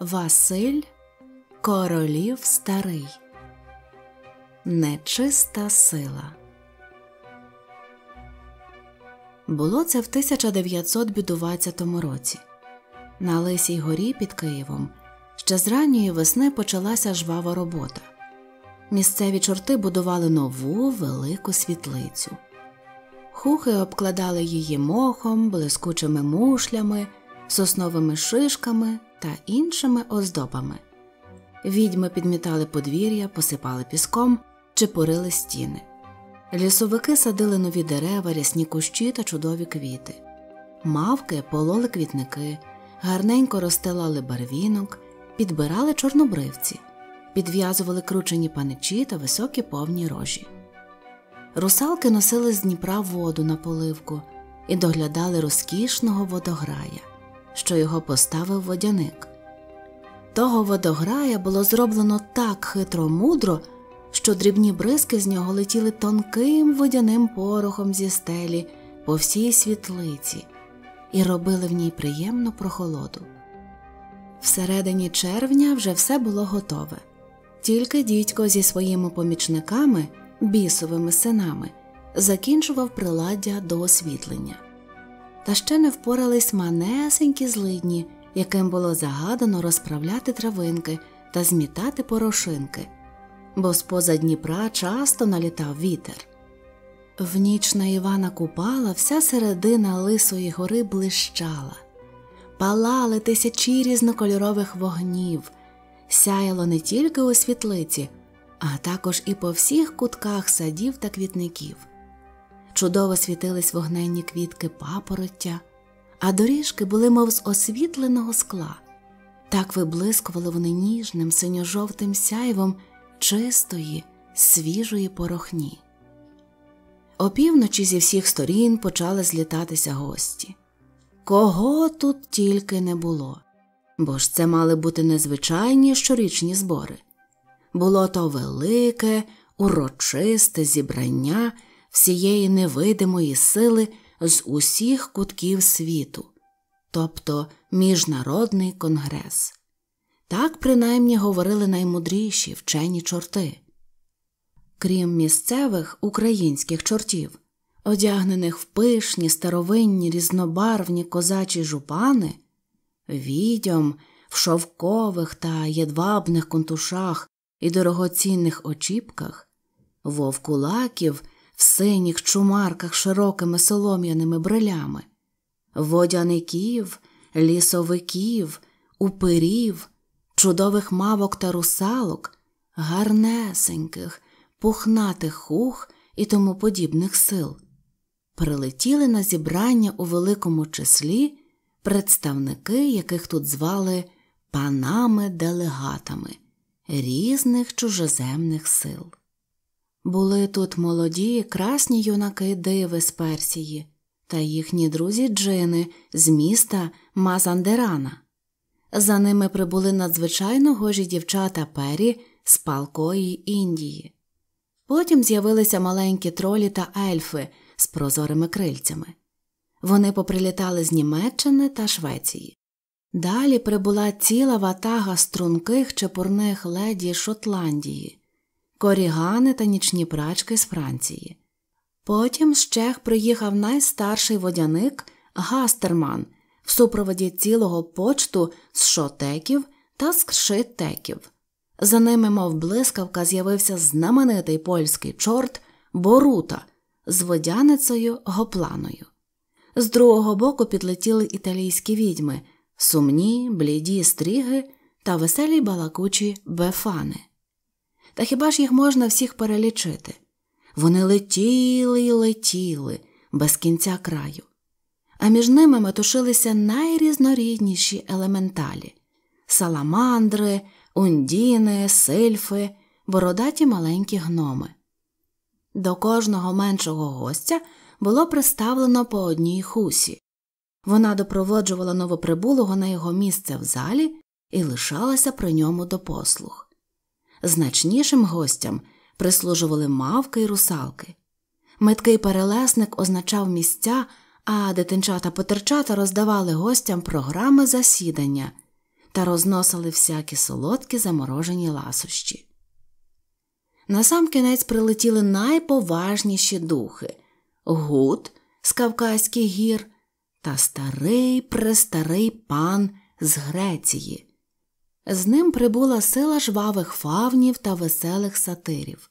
Василь Королів Старий Нечиста сила. Було це в 1920 році. На Лисій горі під Києвом ще з ранньої весни почалася жвава робота. Місцеві чорти будували нову велику світлицю. Хухи обкладали її мохом, блискучими мушлями, сосновими шишками та іншими оздобами. Відьми підмітали подвір'я, посипали піском чи порили стіни. Лісовики садили нові дерева, рясні кущі та чудові квіти. Мавки пололи квітники, гарненько розстилали барвінок, підбирали чорнобривці, підв'язували кручені паничі та високі повні рожі. Русалки носили з Дніпра воду на поливку і доглядали розкішного водограя, що його поставив водяник. Того водограя було зроблено так хитро мудро, що дрібні бризки з нього летіли тонким водяним порохом зі стелі по всій світлиці і робили в ній приємну прохолоду. Всередині червня вже все було готове, тільки дідько зі своїми помічниками, бісовими синами, закінчував приладдя до освітлення. Та ще не впорались манесенькі злидні, яким було загадано розправляти травинки та змітати порошинки, бо з поза Дніпра часто налітав вітер. В ніч на Івана Купала вся середина Лисої гори блищала, палали тисячі різнокольорових вогнів, сяяло не тільки у світлиці, а також і по всіх кутках садів та квітників. Чудово світились вогненні квітки папороття, а доріжки були, мов з освітленого скла. Так виблискували вони ніжним синьо-жовтим сяйвом чистої, свіжої порохні. Опівночі зі всіх сторін почали злітатися гості. Кого тут тільки не було, бо ж це мали бути незвичайні щорічні збори. Було то велике, урочисте зібрання всієї невидимої сили з усіх кутків світу, тобто Міжнародний конгрес. Так принаймні говорили наймудріші вчені чорти. Крім місцевих українських чортів, одягнених в пишні, старовинні, різнобарвні козачі жупани, відьом в шовкових та єдвабних контушах і дорогоцінних очіпках, вовкулаків в синіх чумарках широкими солом'яними брилями, водяників, лісовиків, упирів, чудових мавок та русалок, гарнесеньких, пухнатих хух і тому подібних сил, прилетіли на зібрання у великому числі представники, яких тут звали панами-делегатами різних чужоземних сил. Були тут молоді, красні юнаки диви з Персії та їхні друзі джини з міста Мазандерана. За ними прибули надзвичайно гожі дівчата пері з палкої Індії. Потім з'явилися маленькі тролі та ельфи з прозорими крильцями. Вони поприлітали з Німеччини та Швеції. Далі прибула ціла ватага струнких чепурних леді Шотландії, корігани та нічні прачки з Франції. Потім з Чех приїхав найстарший водяник Гастерман в супроводі цілого почту з шотеків та з кшитеків. За ними, мов блискавка, з'явився знаменитий польський чорт Борута з водяницею гопланою. З другого боку підлетіли італійські відьми, сумні, бліді стріги та веселі балакучі бефани. Та хіба ж їх можна всіх перелічити? Вони летіли й летіли без кінця краю, а між ними метушилися найрізнорідніші елементалі саламандри, ундіни, сильфи, бородаті маленькі гноми. До кожного меншого гостя було приставлено по одній хусі. Вона допроводжувала новоприбулого на його місце в залі і лишалася при ньому до послуг. Значнішим гостям прислужували мавки й русалки. Меткий перелесник означав місця, а дитинчата потерчата роздавали гостям програми засідання та розносили всякі солодкі заморожені ласощі. Насамкінець прилетіли найповажніші духи гуд з Кавказьких гір та старий престарий пан з Греції. З ним прибула сила жвавих фавнів та веселих сатирів.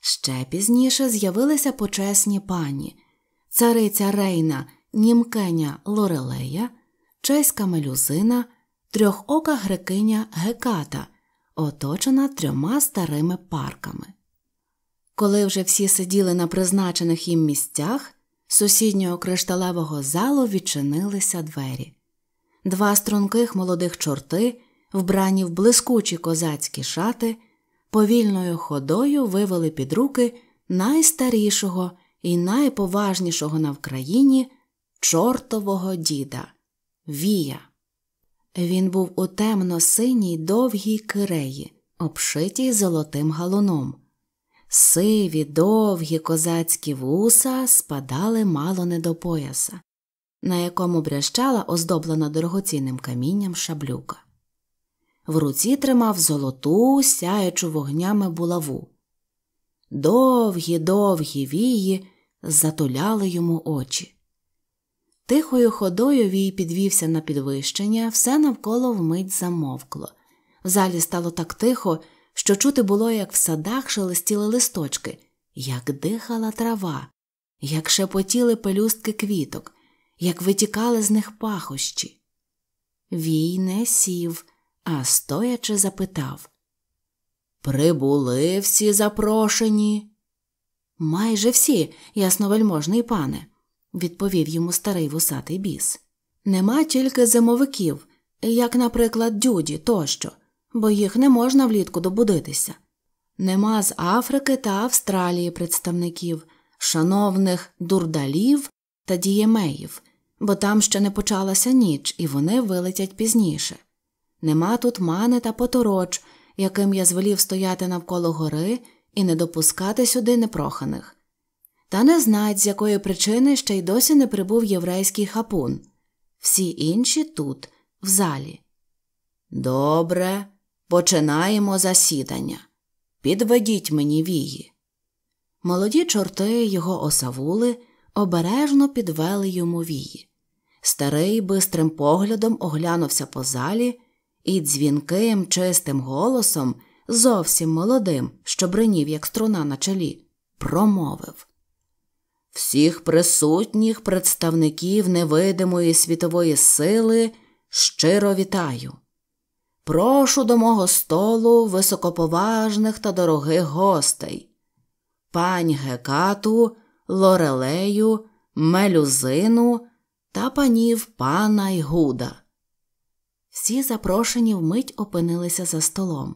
Ще пізніше з'явилися почесні пані, цариця Рейна, німкеня Лорелея, чеська мелюзина, трьохока грекиня Геката, оточена трьома старими парками. Коли вже всі сиділи на призначених їм місцях, сусіднього кришталевого залу відчинилися двері. Два струнких молодих чорти, вбрані в блискучі козацькі шати, повільною ходою вивели під руки найстарішого і найповажнішого на Вкраїні чортового діда Вія. Він був у темно-синій довгій киреї, обшитій золотим галуном. Сиві, довгі козацькі вуса спадали мало не до пояса, на якому брящала оздоблена дорогоцінним камінням шаблюка. В руці тримав золоту, сяючу вогнями булаву. Довгі, довгі вії затуляли йому очі. Тихою ходою вій підвівся на підвищення, все навколо вмить замовкло. В залі стало так тихо, що чути було, як в садах шелестіли листочки, як дихала трава, як шепотіли пелюстки квіток, як витікали з них пахощі. Вій не сів, а стоячи запитав Прибули всі запрошені? Майже всі, ясновельможний пане, відповів йому старий вусатий біс. Нема тільки зимовиків, як, наприклад, дюді тощо бо їх не можна влітку добудитися. Нема з Африки та Австралії представників, шановних дурдалів та діємеїв, бо там ще не почалася ніч, і вони вилетять пізніше. Нема тут мани та потороч, яким я звелів стояти навколо гори і не допускати сюди непроханих. Та не знать, з якої причини ще й досі не прибув єврейський хапун. Всі інші тут, в залі. Добре, Починаємо засідання. Підведіть мені вії. Молоді чорти його осавули, обережно підвели йому вії. Старий бистрим поглядом оглянувся по залі і дзвінким, чистим голосом, зовсім молодим, що бринів, як струна на чолі, промовив Всіх присутніх представників невидимої світової сили щиро вітаю. Прошу до мого столу високоповажних та дорогих гостей, пань Гекату, Лорелею, Мелюзину та панів пана й Гуда. Всі запрошені вмить опинилися за столом.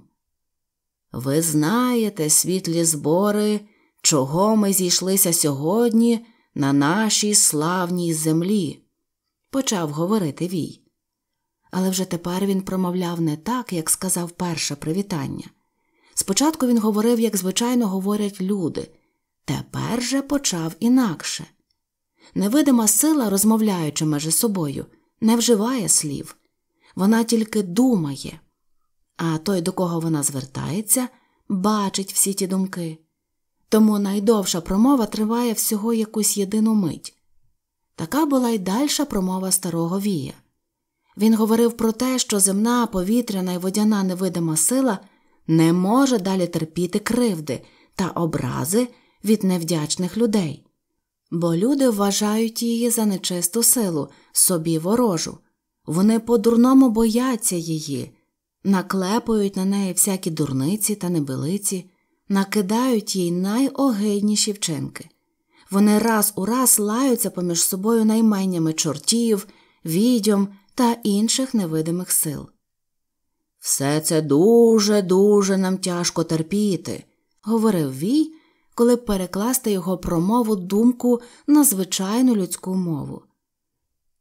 Ви знаєте, світлі збори, чого ми зійшлися сьогодні на нашій славній землі, почав говорити Вій але вже тепер він промовляв не так, як сказав перше привітання. Спочатку він говорив, як звичайно говорять люди, тепер же почав інакше. Невидима сила, розмовляючи між собою, не вживає слів, вона тільки думає, а той, до кого вона звертається, бачить всі ті думки. Тому найдовша промова триває всього якусь єдину мить. Така була й дальша промова старого Вія. Він говорив про те, що земна, повітряна і водяна невидима сила не може далі терпіти кривди та образи від невдячних людей, бо люди вважають її за нечисту силу, собі ворожу, вони по-дурному бояться її, наклепують на неї всякі дурниці та небилиці, накидають їй найогидніші вчинки. Вони раз у раз лаються поміж собою найменнями чортів, відьом та інших невидимих сил. Все це дуже, дуже нам тяжко терпіти, говорив Вій, коли перекласти його промову думку на звичайну людську мову.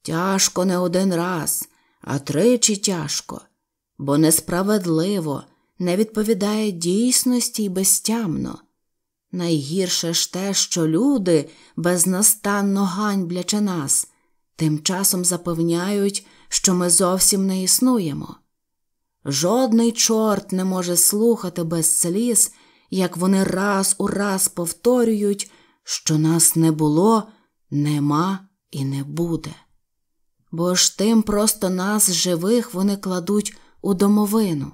Тяжко не один раз, а тричі тяжко, бо несправедливо не відповідає дійсності й безтямно. Найгірше ж те, що люди, безнастанно ганьблячи нас, тим часом запевняють, що ми зовсім не існуємо. Жодний чорт не може слухати без сліз, як вони раз у раз повторюють, що нас не було, нема і не буде. Бо ж тим просто нас, живих, вони кладуть у домовину.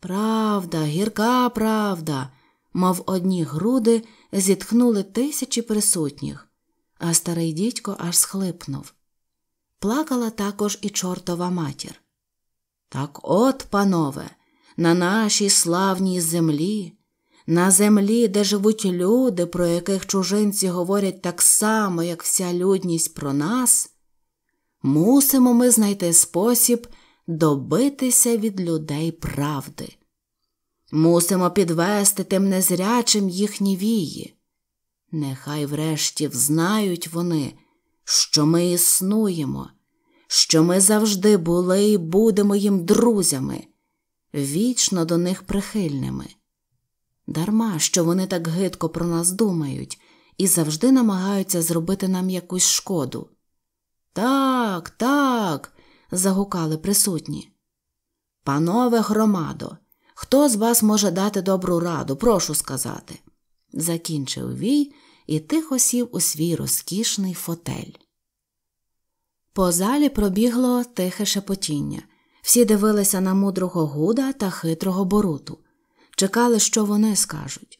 Правда, гірка правда, мов одні груди зітхнули тисячі присутніх, а старий дідько аж схлипнув. Плакала також і чортова матір. Так от, панове, на нашій славній землі, на землі, де живуть люди, про яких чужинці говорять так само, як вся людність про нас, мусимо ми знайти спосіб добитися від людей правди. Мусимо підвести тим незрячим їхні вії. Нехай врешті взнають вони, що ми існуємо, що ми завжди були і будемо їм друзями, вічно до них прихильними. Дарма, що вони так гидко про нас думають і завжди намагаються зробити нам якусь шкоду. Так, так, загукали присутні. Панове громадо, хто з вас може дати добру раду, прошу сказати, закінчив Вій і тихо сів у свій розкішний фотель. По залі пробігло тихе шепотіння. Всі дивилися на мудрого гуда та хитрого боруту, чекали, що вони скажуть.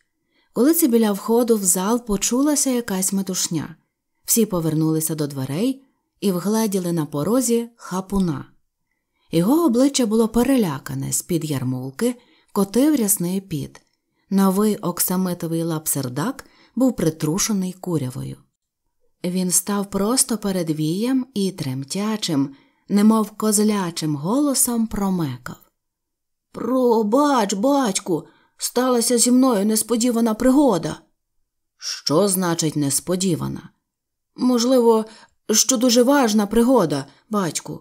Коли це біля входу в зал почулася якась метушня. Всі повернулися до дверей і вгледіли на порозі хапуна. Його обличчя було перелякане з під ярмулки, котив рясний піт. Новий оксамитовий лапсердак був притрушений курявою. Він став просто перед вієм і тремтячим, немов козлячим голосом промекав. Пробач, батьку, сталася зі мною несподівана пригода. Що значить несподівана? Можливо, що дуже важна пригода, батьку.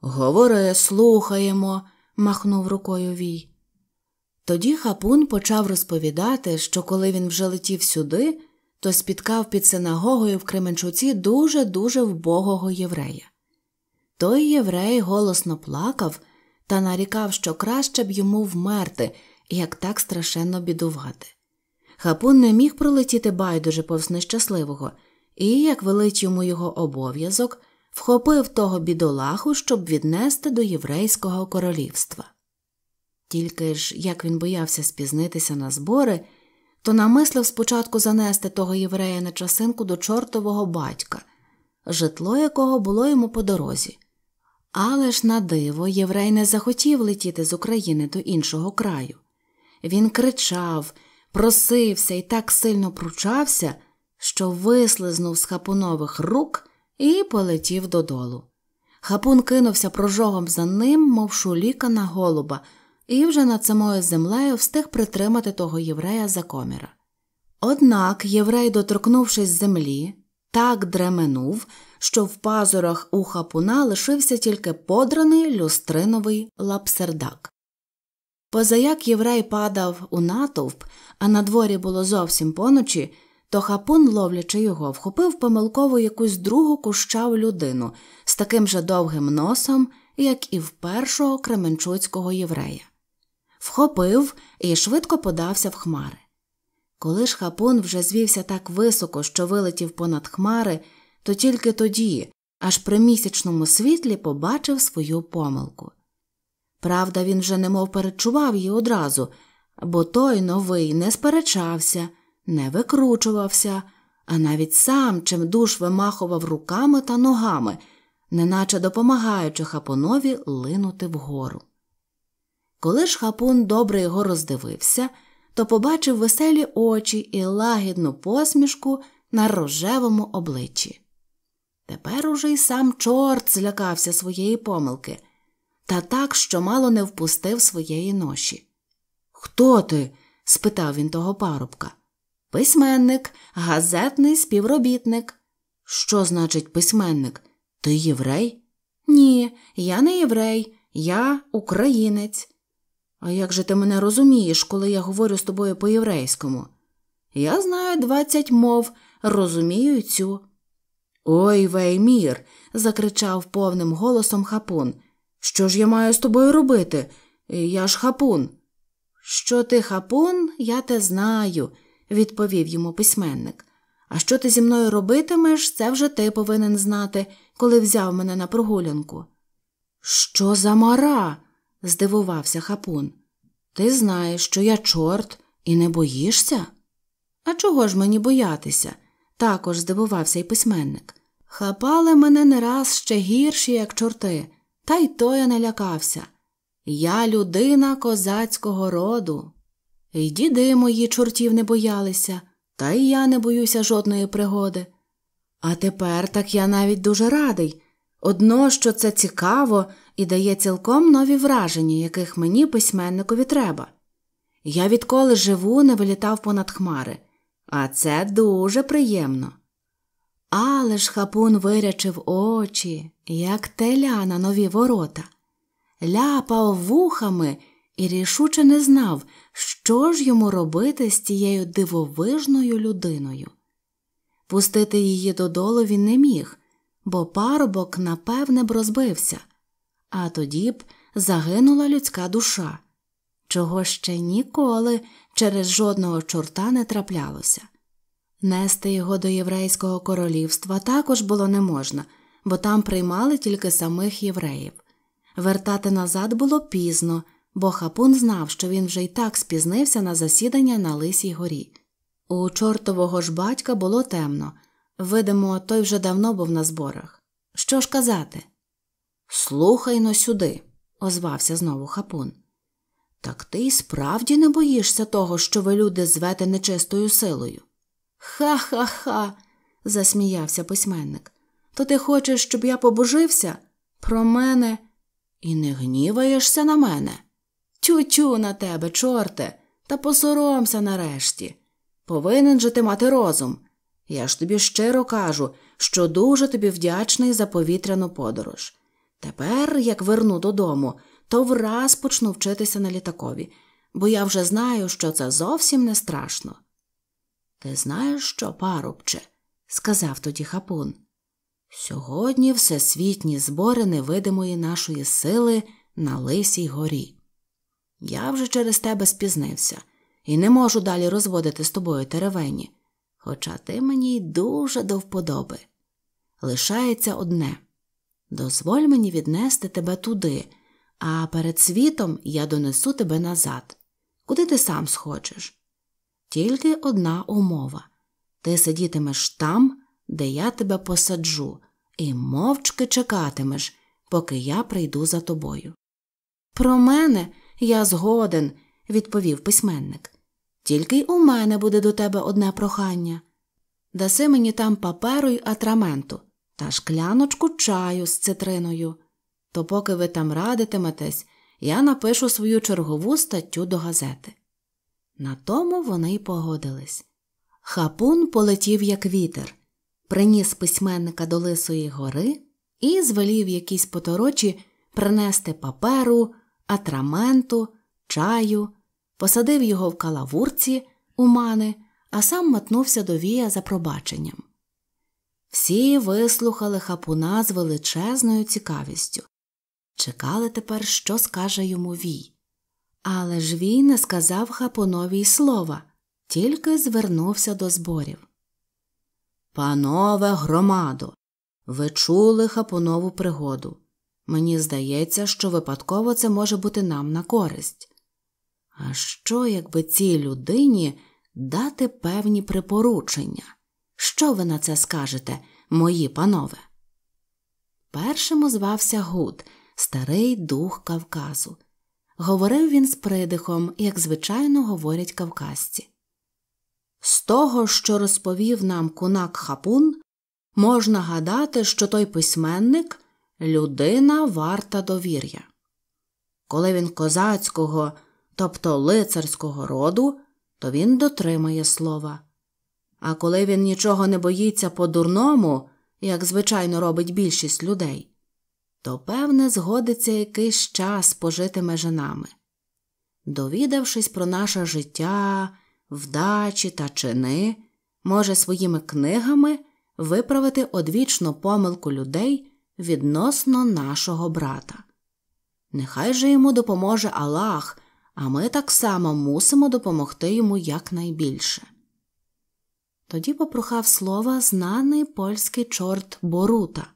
Говори, слухаємо, махнув рукою Вій. Тоді хапун почав розповідати, що коли він вже летів сюди, то спіткав під синагогою в Кременчуці дуже дуже вбогого єврея. Той єврей голосно плакав та нарікав, що краще б йому вмерти, як так страшенно бідувати. Хапун не міг пролетіти байдуже повз нещасливого, і, як велить йому його обов'язок, вхопив того бідолаху, щоб віднести до єврейського королівства. Тільки ж, як він боявся спізнитися на збори, то намислив спочатку занести того єврея на часинку до чортового батька, житло якого було йому по дорозі. Але ж на диво єврей не захотів летіти з України до іншого краю. Він кричав, просився і так сильно пручався, що вислизнув з хапунових рук і полетів додолу. Хапун кинувся прожогом за ним, мов шуліка на голуба, і вже над самою землею встиг притримати того єврея за коміра. Однак єврей, доторкнувшись землі, так дременув, що в пазурах у хапуна лишився тільки подраний люстриновий лапсердак. Позаяк єврей падав у натовп, а на дворі було зовсім поночі, то хапун, ловлячи його, вхопив помилково якусь другу кущаву людину з таким же довгим носом, як і в першого кременчуцького єврея. Вхопив і швидко подався в хмари. Коли ж хапун вже звівся так високо, що вилетів понад хмари, то тільки тоді, аж при місячному світлі, побачив свою помилку. Правда, він вже немов перечував її одразу, бо той новий не сперечався, не викручувався, а навіть сам чимдуж вимахував руками та ногами, неначе допомагаючи хапунові линути вгору. Коли ж хапун добре його роздивився, то побачив веселі очі і лагідну посмішку на рожевому обличчі. Тепер уже й сам чорт злякався своєї помилки, та так, що мало не впустив своєї ноші. Хто ти? спитав він того парубка. Письменник, газетний співробітник. Що значить письменник? Ти єврей? Ні, я не єврей, я українець. А як же ти мене розумієш, коли я говорю з тобою по єврейському? Я знаю двадцять мов, розумію цю. Ой, веймір. закричав повним голосом хапун. Що ж я маю з тобою робити? Я ж хапун. Що ти хапун, я те знаю, відповів йому письменник. А що ти зі мною робитимеш, це вже ти повинен знати, коли взяв мене на прогулянку. Що за мара? здивувався хапун. Ти знаєш, що я чорт, і не боїшся? А чого ж мені боятися? також здивувався й письменник. Хапали мене не раз ще гірші, як чорти, та й то я не лякався. Я людина козацького роду. І діди мої чортів не боялися, та й я не боюся жодної пригоди. А тепер так я навіть дуже радий. Одно, що це цікаво і дає цілком нові враження, яких мені письменникові треба. Я відколи живу, не вилітав понад хмари, а це дуже приємно. Але ж хапун вирячив очі, як теля на нові ворота, ляпав вухами і рішуче не знав, що ж йому робити з цією дивовижною людиною. Пустити її додолу він не міг, бо парубок, напевне, б розбився, а тоді б загинула людська душа, чого ще ніколи через жодного чорта не траплялося. Нести його до єврейського королівства також було не можна, бо там приймали тільки самих євреїв. Вертати назад було пізно, бо хапун знав, що він вже й так спізнився на засідання на Лисій горі. У чортового ж батька було темно. Видимо, той вже давно був на зборах. Що ж казати? Слухай но сюди, озвався знову хапун. Так ти й справді не боїшся того, що ви люди звете нечистою силою? Ха ха ха, засміявся письменник. То ти хочеш, щоб я побожився? Про мене і не гніваєшся на мене? Тю-тю на тебе, чорте, та посоромся нарешті. Повинен же ти мати розум. Я ж тобі щиро кажу, що дуже тобі вдячний за повітряну подорож. Тепер, як верну додому, то враз почну вчитися на літакові, бо я вже знаю, що це зовсім не страшно. Ти знаєш що, парубче, сказав тоді хапун. Сьогодні всесвітні збори невидимої нашої сили на Лисій горі. Я вже через тебе спізнився і не можу далі розводити з тобою теревені, хоча ти мені й дуже до вподоби. Лишається одне дозволь мені віднести тебе туди, а перед світом я донесу тебе назад, куди ти сам схочеш. Тільки одна умова ти сидітимеш там, де я тебе посаджу, і мовчки чекатимеш, поки я прийду за тобою. Про мене я згоден, відповів письменник. Тільки й у мене буде до тебе одне прохання даси мені там паперу й атраменту та шкляночку чаю з цитриною. То, поки ви там радитиметесь, я напишу свою чергову статтю до газети. На тому вони й погодились. Хапун полетів, як вітер, приніс письменника до Лисої гори і звелів якійсь поторочі принести паперу, атраменту, чаю, посадив його в калавурці у мани, а сам метнувся до вія за пробаченням. Всі вислухали хапуна з величезною цікавістю. Чекали тепер, що скаже йому Вій. Але ж Вій не сказав хапунові й слова, тільки звернувся до зборів. Панове громадо, ви чули хапунову пригоду. Мені здається, що випадково це може бути нам на користь. А що, якби цій людині дати певні припоручення? Що ви на це скажете, мої панове? Першим озвався Гуд, старий дух Кавказу. Говорив він з придихом, як звичайно говорять кавказці. З того, що розповів нам кунак хапун, можна гадати, що той письменник людина варта довір'я. Коли він козацького, тобто лицарського роду, то він дотримає слова. А коли він нічого не боїться по дурному, як звичайно робить більшість людей, то, певне, згодиться якийсь час пожити межи нами. Довідавшись про наше життя, вдачі та чини, може своїми книгами виправити одвічну помилку людей відносно нашого брата. Нехай же йому допоможе Аллах, а ми так само мусимо допомогти йому якнайбільше. Тоді попрохав слова знаний польський чорт Борута.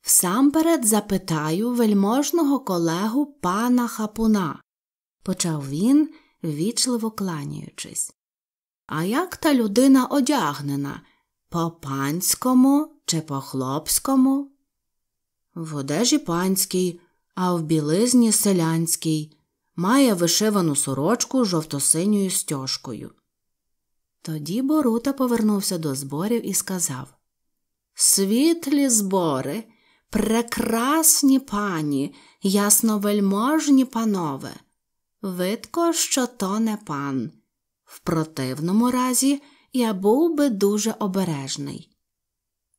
Всамперед запитаю вельможного колегу пана хапуна, почав він, ввічливо кланяючись. А як та людина одягнена? По панському чи по хлопському? В одежі панській, а в білизні селянській, має вишивану сорочку жовто-синьою стяжкою. Тоді Борута повернувся до зборів і сказав Світлі збори, прекрасні пані, ясновельможні панове, видко, що то не пан. В противному разі я був би дуже обережний.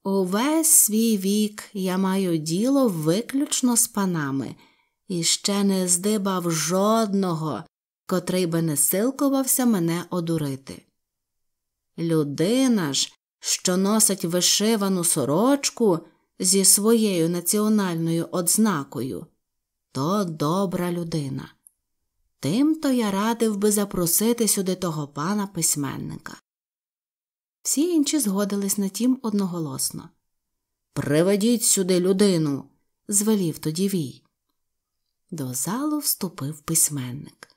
Увесь свій вік я маю діло виключно з панами і ще не здибав жодного, котрий би не силкувався мене одурити. Людина ж, що носить вишивану сорочку зі своєю національною одзнакою, то добра людина. Тим-то я радив би запросити сюди того пана письменника. Всі інші згодились на тім одноголосно. Приведіть сюди людину, звелів тоді вій. До залу вступив письменник.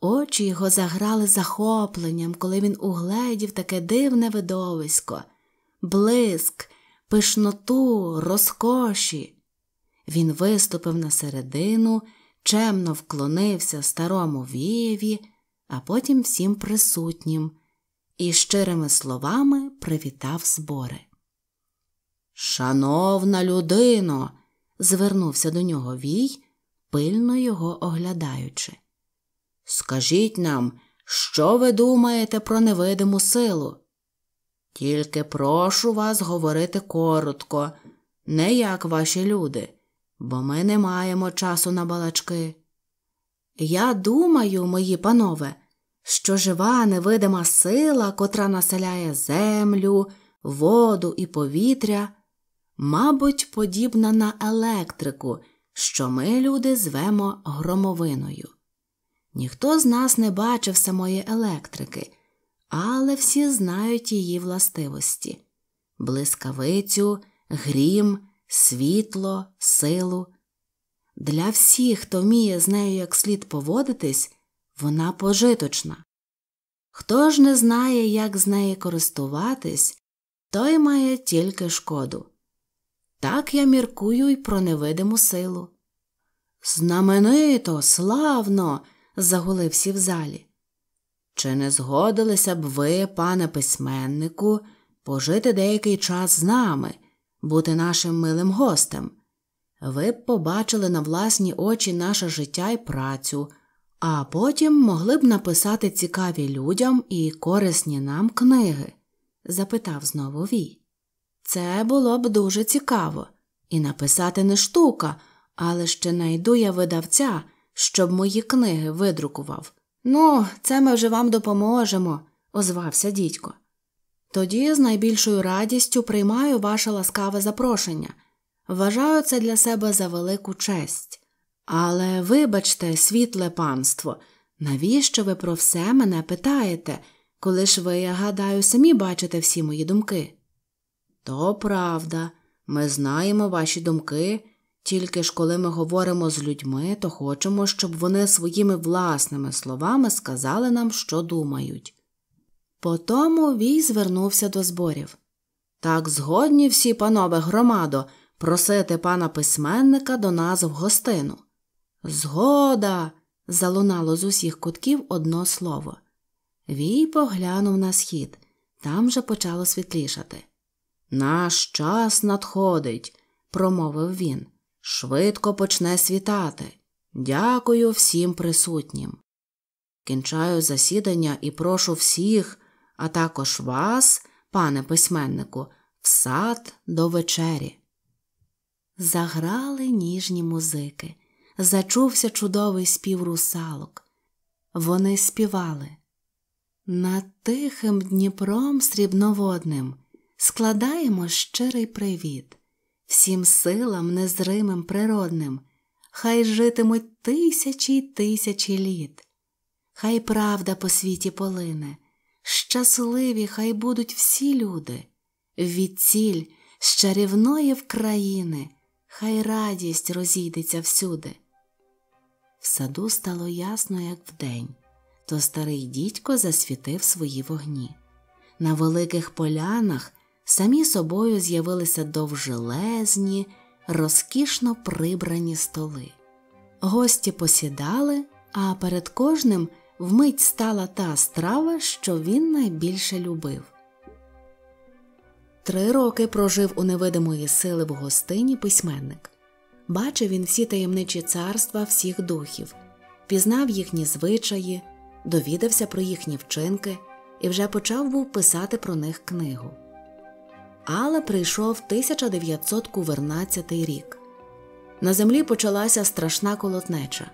Очі його заграли захопленням, коли він угледів таке дивне видовисько, блиск, пишноту, розкоші. Він виступив на середину, чемно вклонився старому вієві, а потім всім присутнім і щирими словами привітав збори. Шановна людино, звернувся до нього Вій, пильно його оглядаючи. Скажіть нам, що ви думаєте про невидиму силу? Тільки прошу вас говорити коротко, не як ваші люди, бо ми не маємо часу на балачки. Я думаю, мої панове, що жива невидима сила, котра населяє землю, воду і повітря, мабуть, подібна на електрику, що ми, люди, звемо громовиною. Ніхто з нас не бачив самої електрики, але всі знають її властивості блискавицю, грім, світло, силу. Для всіх, хто вміє з нею як слід поводитись, вона пожиточна. Хто ж не знає, як з неї користуватись, той має тільки шкоду. Так я міркую й про невидиму силу. Знаменито, славно. загули всі в залі. Чи не згодилися б ви, пане письменнику, пожити деякий час з нами, бути нашим милим гостем? Ви б побачили на власні очі наше життя і працю, а потім могли б написати цікаві людям і корисні нам книги? запитав знову Вій. Це було б дуже цікаво, і написати не штука, але ще найду я видавця, щоб мої книги видрукував. Ну, це ми вже вам допоможемо, озвався дідько. Тоді з найбільшою радістю приймаю ваше ласкаве запрошення. Вважаю це для себе за велику честь. Але вибачте, світле панство, навіщо ви про все мене питаєте, коли ж ви, я гадаю, самі бачите всі мої думки? То правда, ми знаємо ваші думки, тільки ж коли ми говоримо з людьми, то хочемо, щоб вони своїми власними словами сказали нам, що думають. Потому Вій звернувся до зборів. Так згодні всі, панове громадо, просити пана письменника до нас в гостину. Згода. залунало з усіх кутків одно слово. Вій поглянув на схід, там же почало світлішати. Наш час надходить, промовив він. Швидко почне світати. Дякую всім присутнім. Кінчаю засідання і прошу всіх, а також вас, пане письменнику, в сад до вечері. Заграли ніжні музики зачувся чудовий спів русалок. Вони співали. Над тихим Дніпром срібноводним складаємо щирий привіт всім силам незримим природним, хай житимуть тисячі й тисячі літ. Хай правда по світі полине, щасливі хай будуть всі люди, відціль з чарівної в країни, хай радість розійдеться всюди. В саду стало ясно, як вдень, то старий дідько засвітив свої вогні. На великих полянах самі собою з'явилися довжелезні, розкішно прибрані столи. Гості посідали, а перед кожним вмить стала та страва, що він найбільше любив. Три роки прожив у невидимої сили в гостині письменник. Бачив він всі таємничі царства всіх духів, пізнав їхні звичаї, довідався про їхні вчинки і вже почав був писати про них книгу. Але прийшов 1914 рік. На землі почалася страшна колотнеча.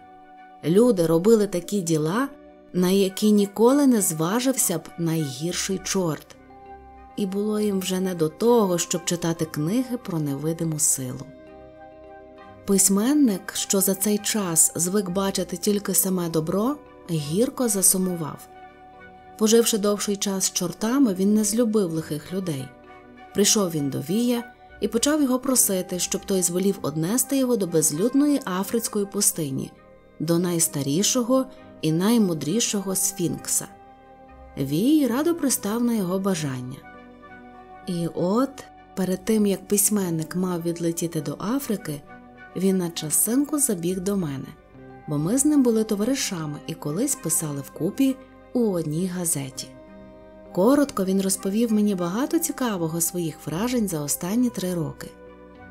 Люди робили такі діла, на які ніколи не зважився б найгірший чорт, і було їм вже не до того, щоб читати книги про невидиму силу. Письменник, що за цей час звик бачити тільки саме добро, гірко засумував. Поживши довший час з чортами, він не злюбив лихих людей. Прийшов він до Вія і почав його просити, щоб той зволів однести його до безлюдної африцької пустині, до найстарішого і наймудрішого Сфінкса. Вій радо пристав на його бажання. І от, перед тим як письменник мав відлетіти до Африки, він на часинку забіг до мене, бо ми з ним були товаришами і колись писали вкупі у одній газеті. Коротко він розповів мені багато цікавого своїх вражень за останні три роки.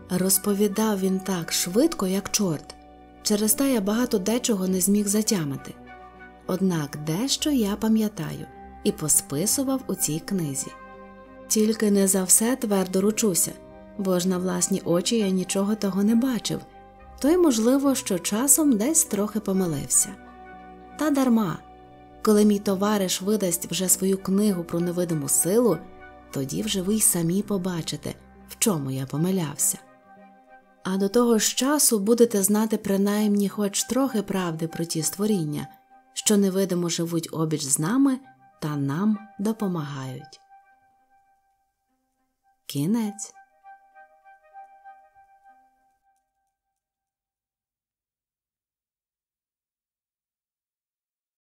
Розповідав він так швидко, як чорт, через те я багато дечого не зміг затямити. Однак дещо я пам'ятаю і посписував у цій книзі. Тільки не за все твердо ручуся, бо ж на власні очі я нічого того не бачив, то й можливо, що часом десь трохи помилився. Та дарма, коли мій товариш видасть вже свою книгу про невидиму силу, тоді вже ви й самі побачите, в чому я помилявся. А до того ж часу будете знати принаймні хоч трохи правди про ті створіння, що невидимо живуть обіч з нами та нам допомагають. Кінець